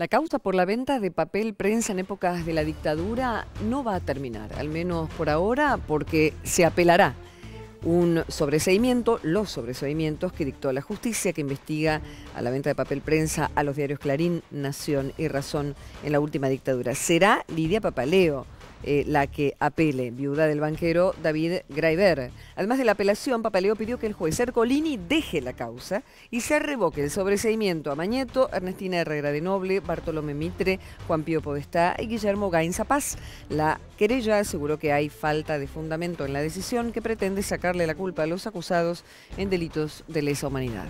La causa por la venta de papel prensa en épocas de la dictadura no va a terminar, al menos por ahora, porque se apelará un sobreseimiento, los sobreseimientos que dictó la justicia que investiga a la venta de papel prensa a los diarios Clarín, Nación y Razón en la última dictadura. Será Lidia Papaleo eh, la que apele, viuda del banquero David Graiber. Además de la apelación, Papaleo pidió que el juez Ercolini deje la causa y se revoque el sobreseimiento a Mañeto, Ernestina Herrera de Noble, Bartolomé Mitre, Juan Pío Podestá y Guillermo Gainza Paz. La querella aseguró que hay falta de fundamento en la decisión que pretende sacarle la culpa a los acusados en delitos de lesa humanidad.